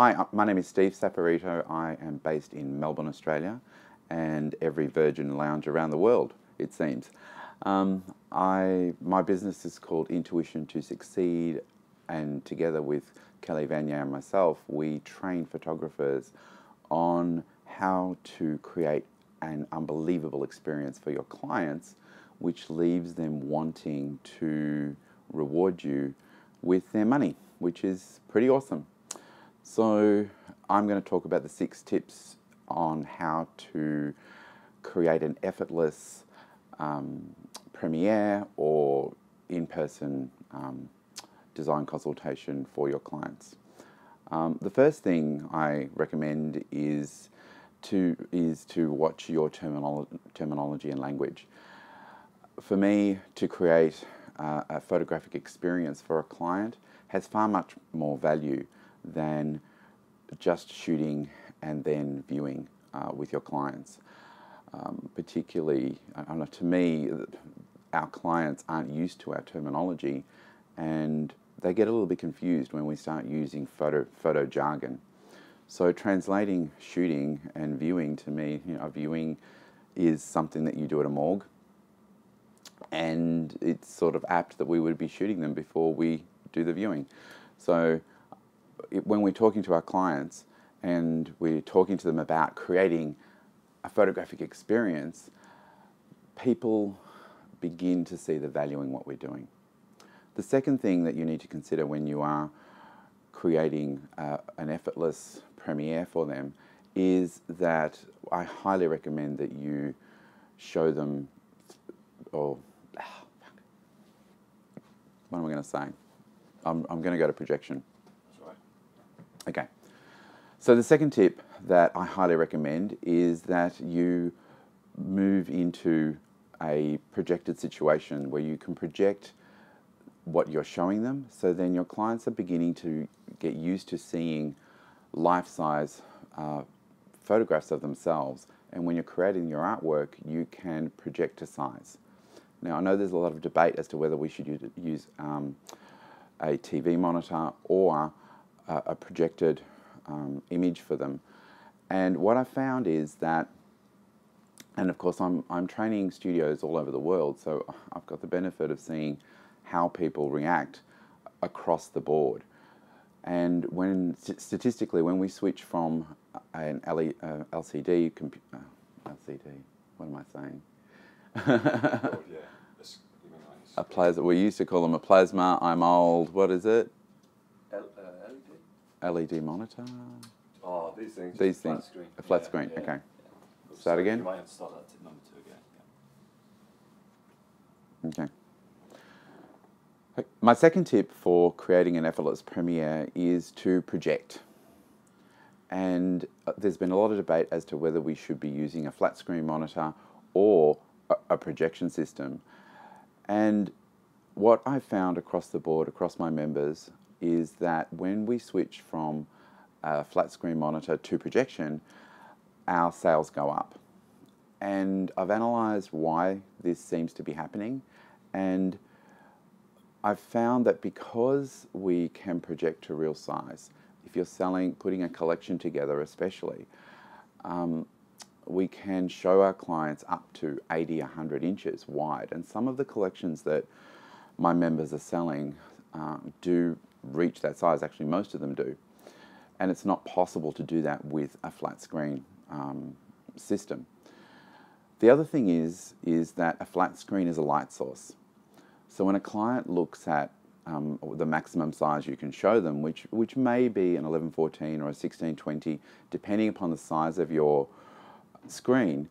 Hi, uh, my name is Steve Saporito. I am based in Melbourne, Australia, and every Virgin Lounge around the world, it seems. Um, I, my business is called Intuition to Succeed, and together with Kelly Vanier and myself, we train photographers on how to create an unbelievable experience for your clients, which leaves them wanting to reward you with their money, which is pretty awesome. So, I'm going to talk about the six tips on how to create an effortless um, premiere or in person um, design consultation for your clients. Um, the first thing I recommend is to is to watch your terminolo- terminology and language. For me, to create uh, a photographic experience for a client has far much more value than just shooting and then viewing uh, with your clients. Um, particularly, uh, to me, our clients aren't used to our terminology and they get a little bit confused when we start using photo, photo jargon. So translating shooting and viewing to me, you know, viewing is something that you do at a morgue and it's sort of apt that we would be shooting them before we do the viewing. So when we're talking to our clients and we're talking to them about creating a photographic experience, people begin to see the value in what we're doing. The second thing that you need to consider when you are creating uh, an effortless premiere for them is that I highly recommend that you show them, or what am I going to say? I'm, I'm going to go to projection. Okay. So the second tip that I highly recommend is that you move into a projected situation where you can project what you're showing them. So then your clients are beginning to get used to seeing life-size uh, photographs of themselves. And when you're creating your artwork, you can project to size. Now, I know there's a lot of debate as to whether we should use um, a TV monitor or a, a projected um, image for them. And what I found is that, and of course, I'm, I'm training studios all over the world, so I've got the benefit of seeing how people react across the board. And when statistically, when we switch from an LE, uh, LCD, uh, LCD, what am I saying? oh, yeah. A plasma. We used to call them a plasma. I'm old. What is it? LED. Monitor. Oh, these things. These things. Screen. A flat yeah, screen. Yeah. Okay. Yeah. Start again. You might have to start that number two again. Okay. My second tip for creating an effortless premiere is to project. And uh, there's been a lot of debate as to whether we should be using a flat screen monitor or a projection system. And what I found across the board, across my members, is that when we switch from a flat screen monitor to projection, our sales go up. And I've analysed why this seems to be happening. And I've found that because we can project to real size, if you're selling, putting a collection together, especially, um, we can show our clients up to 80, 100 inches wide. And some of the collections that my members are selling uh, do reach that size. Actually, most of them do. And it's not possible to do that with a flat screen um, system. The other thing is, is that a flat screen is a light source. So when a client looks at um, the maximum size you can show them, which, which may be an 1114 or a 1620, depending upon the size of your screen,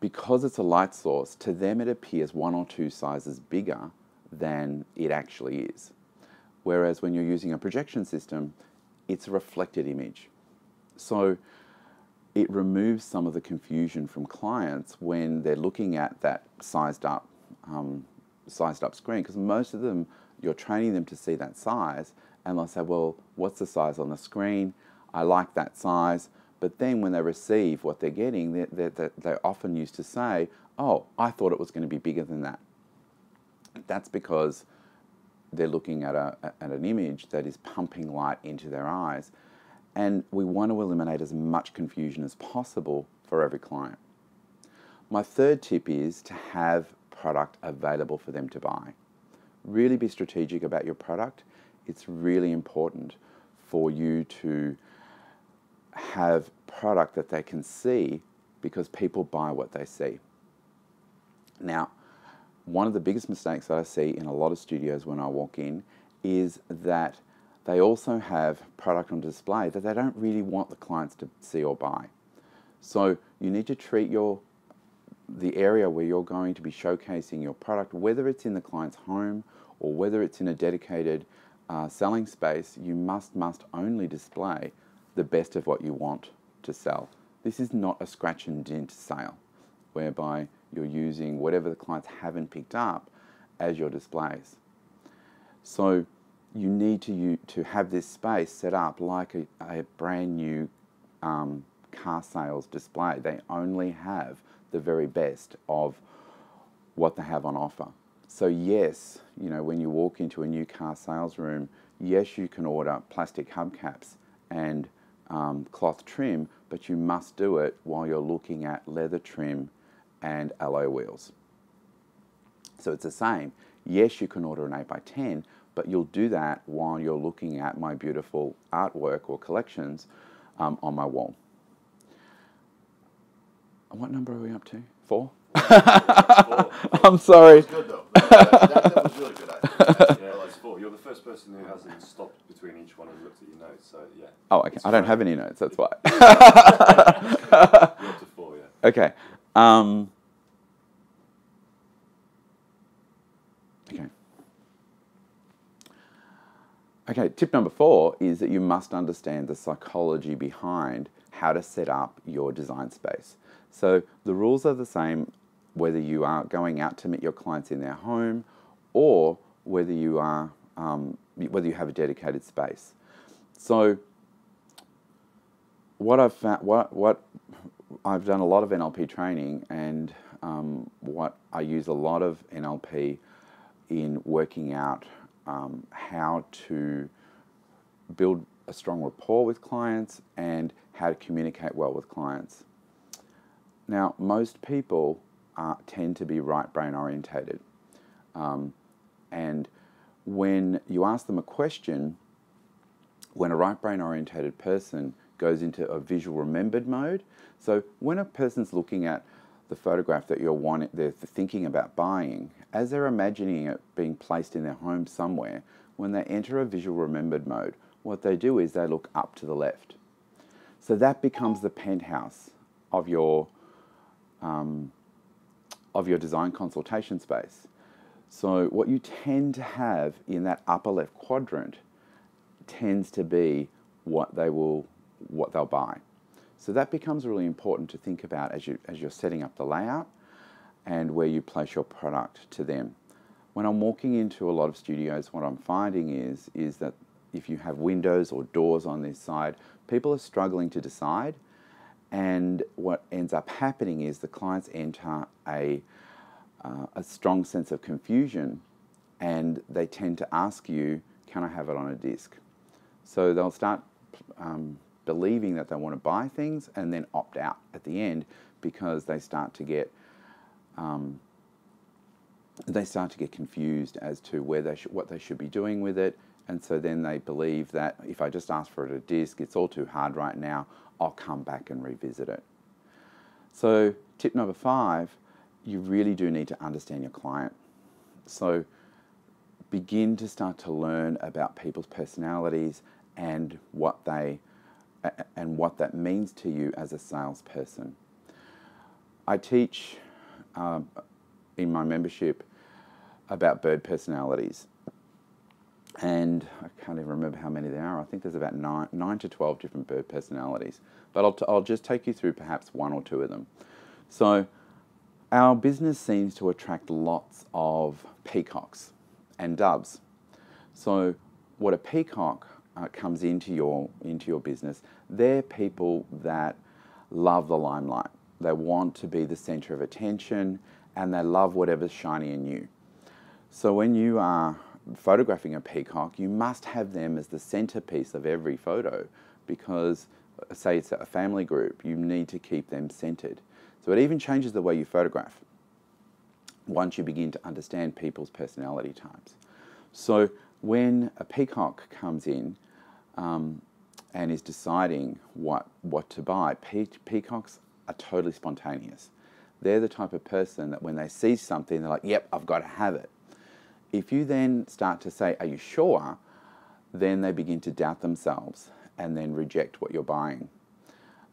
because it's a light source, to them it appears one or two sizes bigger than it actually is. Whereas when you're using a projection system, it's a reflected image. So it removes some of the confusion from clients when they're looking at that sized up um, sized up screen because most of them, you're training them to see that size and they'll say, well, what's the size on the screen? I like that size. But then when they receive what they're getting, they're, they're, they're often used to say, oh, I thought it was going to be bigger than that. That's because they're looking at, a, at an image that is pumping light into their eyes. And we want to eliminate as much confusion as possible for every client. My third tip is to have product available for them to buy. Really be strategic about your product. It's really important for you to have product that they can see because people buy what they see. Now, one of the biggest mistakes that I see in a lot of studios when I walk in is that they also have product on display that they don't really want the clients to see or buy. So you need to treat your the area where you're going to be showcasing your product, whether it's in the client's home or whether it's in a dedicated uh, selling space, you must must only display the best of what you want to sell. This is not a scratch and dent sale, whereby you're using whatever the clients haven't picked up as your displays. So you need to, you, to have this space set up like a, a brand new um, car sales display. They only have the very best of what they have on offer. So yes, you know, when you walk into a new car sales room, yes, you can order plastic hubcaps and um, cloth trim, but you must do it while you're looking at leather trim and alloy wheels. So it's the same. Yes, you can order an 8x10, but you'll do that while you're looking at my beautiful artwork or collections um, on my wall. And What number are we up to? Four? I'm sorry. Good though. That, that, that was really good. Actually. Yeah, that's four. You're the first person who hasn't stopped between each one and looked at your notes. So yeah. Oh, okay. I don't have any notes, that's why. You're up to four. Yeah. Okay. Um, okay. Okay, tip number four is that you must understand the psychology behind how to set up your design space. So the rules are the same whether you are going out to meet your clients in their home or whether you are um, whether you have a dedicated space. So what I've found, what what I've done a lot of NLP training, and um, what I use a lot of NLP in working out um, how to build a strong rapport with clients and how to communicate well with clients. Now, most people uh, tend to be right brain orientated, um, and when you ask them a question, when a right brain orientated person goes into a visual remembered mode. So when a person's looking at the photograph that you're wanting, they're thinking about buying, as they're imagining it being placed in their home somewhere, when they enter a visual remembered mode, what they do is they look up to the left. So that becomes the penthouse of your um, of your design consultation space. So what you tend to have in that upper left quadrant tends to be what they will what they'll buy. So that becomes really important to think about as you as you're setting up the layout and where you place your product to them. When I'm walking into a lot of studios, what I'm finding is is that if you have windows or doors on this side, people are struggling to decide. And what ends up happening is the clients enter a, uh, a strong sense of confusion and they tend to ask you, Can I have it on a disc? So they'll start um, believing that they want to buy things and then opt out at the end because they start to get um, they start to get confused as to where they sh- what they should be doing with it, and so then they believe that if I just ask for it a disc, it's all too hard right now. I'll come back and revisit it. So tip number five, you really do need to understand your client. So begin to start to learn about people's personalities and what they and what that means to you as a salesperson. I teach um, in my membership about bird personalities. And I can't even remember how many there are. I think there's about nine, nine to 12 different bird personalities. But I'll, I'll just take you through perhaps one or two of them. So, our business seems to attract lots of peacocks and doves. So, what a peacock uh, comes into your into your business, they're people that love the limelight. They want to be the center of attention, and they love whatever's shiny and new. So when you are photographing a peacock, you must have them as the centerpiece of every photo because, uh, say, it's a family group, you need to keep them centered. So it even changes the way you photograph once you begin to understand people's personality types. So when a peacock comes in um, and is deciding what, what to buy, pe- peacocks are totally spontaneous. They're the type of person that when they see something, they're like, yep, I've got to have it. If you then start to say, are you sure? Then they begin to doubt themselves and then reject what you're buying.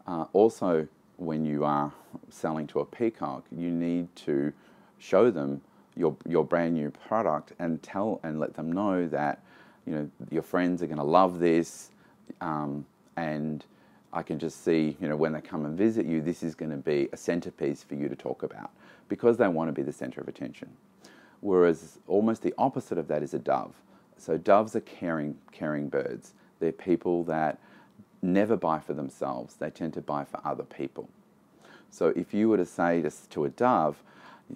Uh, also, when you are selling to a peacock, you need to show them your, your brand new product and tell and let them know that you know your friends are going to love this um, and I can just see you know when they come and visit you this is going to be a centerpiece for you to talk about because they want to be the center of attention. Whereas almost the opposite of that is a dove. So doves are caring caring birds. They're people that never buy for themselves. They tend to buy for other people. So if you were to say to, to a dove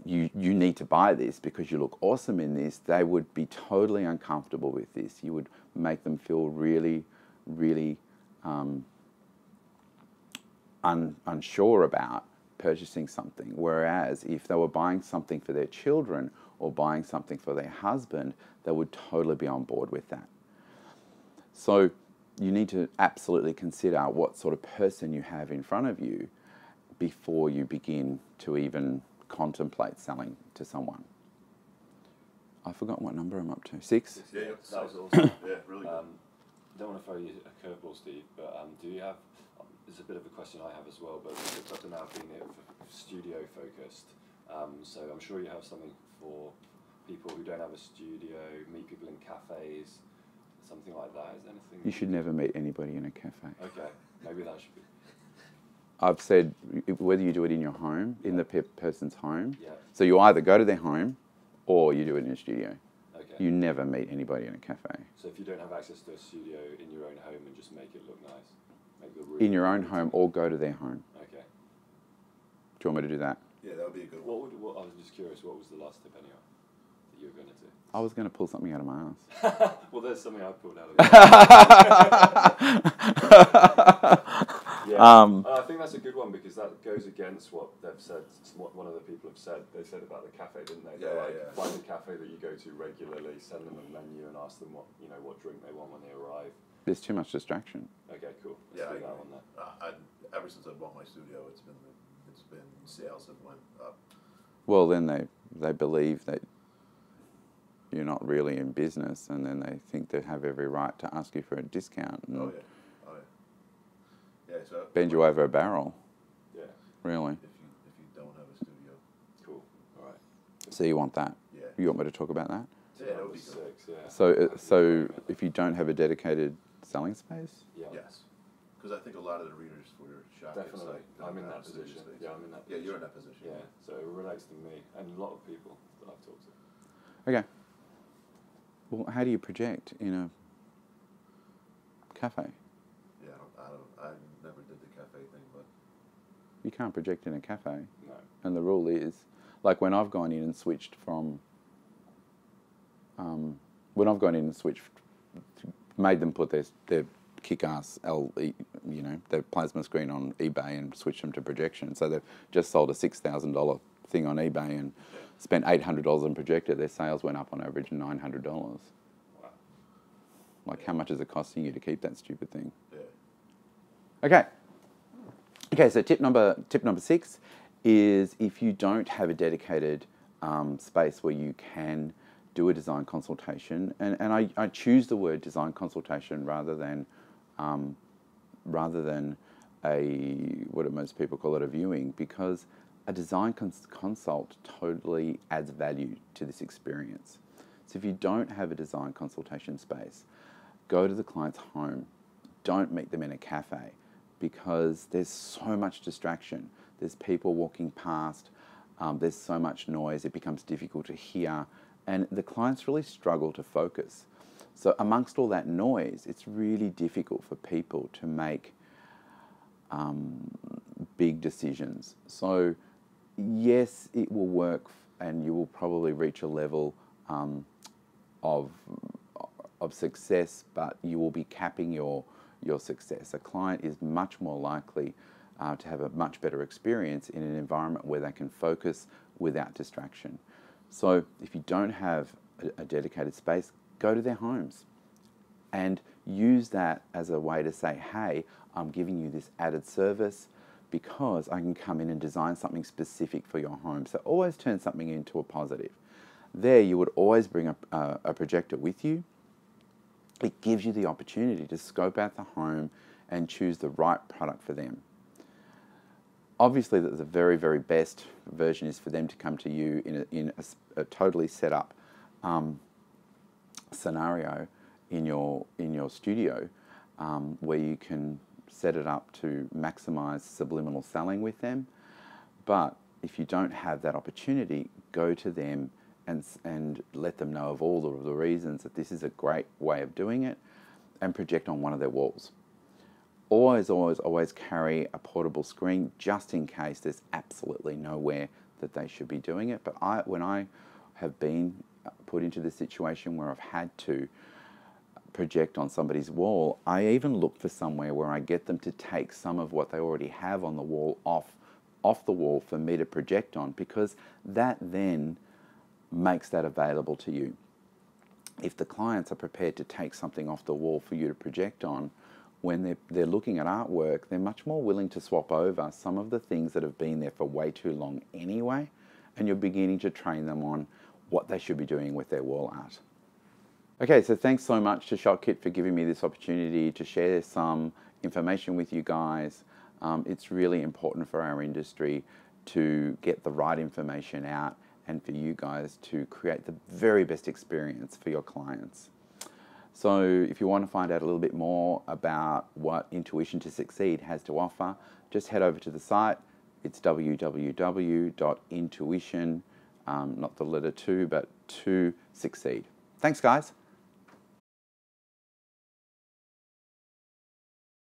you, you need to buy this because you look awesome in this, they would be totally uncomfortable with this. You would make them feel really, really um, un, unsure about purchasing something. Whereas if they were buying something for their children or buying something for their husband, they would totally be on board with that. So you need to absolutely consider what sort of person you have in front of you before you begin to even contemplate selling to someone. I forgot what number I'm up to. Six? Yeah, yeah. That was awesome. Yeah, really good. Um, don't want to throw you a curveball, Steve, but um, do you have? Um, it's a bit of a question I have as well, but it's up to now being here studio focused. Um, so I'm sure you have something for people who don't have a studio, meet people in cafes, something like that. Is there anything? You should never meet anybody in a cafe. Okay, maybe that should be. I've said whether you do it in your home, in the pe- person's home. Yeah. So you either go to their home or you do it in a studio. Okay. You never meet anybody in a cafe. so if you don't have access to a studio in your own home and just make it look nice, make the room. In your own home or go to their home. Okay. Do you want me to do that? yeah, that would be a good one. What would? What, I was just curious. What was the last tip anyway that you were going to do? I was going to pull something out of my ass. well, there's something I pulled out of it. yeah. Um, Uh, I think that's a good one because that goes against what they've said. What one of the people have said. They said about the cafe, didn't they? They're Yeah, like, yeah. Find a cafe that you go to regularly, send them a menu, and ask them what you know what drink they want when they arrive. There's too much distraction. Okay, cool. Let's Yeah, I that one then. Uh, I, ever since I bought my studio, it's been it's been sales have went up. Well, then they, they believe that you're not really in business and then they think they have every right to ask you for a discount and Oh yeah, yeah. Yeah, so bend you over a barrel, Yeah. really. if you if you don't have a studio, Cool. All right. So you want that? yeah, You want me to talk about that? yeah, that would be good. six. Yeah. So, uh, so if you don't have a dedicated selling space, yeah. Yes, because I think a lot of the readers for your shop Definitely. site don't I'm in that position. space. Yeah, I'm in that Yeah, you're in that position. Yeah. So it relates to me and a lot of people that I've talked to. okay. Well, how do you project in a cafe? Yeah, I don't, I never did the cafe thing, but You can't project in a cafe. No. And the rule is, like when I've gone in and switched from, um, when I've gone in and switched, made them put their their kick-ass L, you know, their plasma screen on eBay and switched them to projection. So they've just sold a six thousand dollar thing on eBay and spent eight hundred dollars on projector. Their sales went up on average nine hundred dollars. Wow. Like, how much is it costing you to keep that stupid thing? yeah, Okay. Okay, so tip number tip number six is if you don't have a dedicated um, space where you can do a design consultation, and, and I, I choose the word design consultation rather than um, rather than a what do most people call it a viewing because a design cons- consult totally adds value to this experience. So if you don't have a design consultation space, go to the client's home. Don't meet them in a cafe because there's so much distraction. There's people walking past, um, there's so much noise, it becomes difficult to hear, and the clients really struggle to focus. So, amongst all that noise, it's really difficult for people to make um, big decisions. So, yes, it will work, and you will probably reach a level um, of of success, but you will be capping your your success. A client is much more likely uh, to have a much better experience in an environment where they can focus without distraction. So if you don't have a, a dedicated space, go to their homes and use that as a way to say, hey, I'm giving you this added service because I can come in and design something specific for your home. So always turn something into a positive. There, you would always bring a, a, a projector with you. It gives you the opportunity to scope out the home and choose the right product for them. Obviously, the, the very, very best version is for them to come to you in a, in a, a totally set up um, scenario in your, in your studio um, where you can set it up to maximize subliminal selling with them. But if you don't have that opportunity, go to them and, and let them know of all of the reasons that this is a great way of doing it and project on one of their walls. Always, always, always carry a portable screen just in case there's absolutely nowhere that they should be doing it. But I, when I have been uh, put into the situation where I've had to project on somebody's wall, I even look for somewhere where I get them to take some of what they already have on the wall off off the wall for me to project on because that then makes that available to you. If the clients are prepared to take something off the wall for you to project on, when they're, they're looking at artwork, they're much more willing to swap over some of the things that have been there for way too long anyway, and you're beginning to train them on what they should be doing with their wall art. Okay, so thanks so much to ShotKit for giving me this opportunity to share some information with you guys. Um, it's really important for our industry to get the right information out and for you guys to create the very best experience for your clients. So if you want to find out a little bit more about what Intuition to Succeed has to offer, just head over to the site. It's www.intuition, um, not the letter two, but to succeed. Thanks, guys.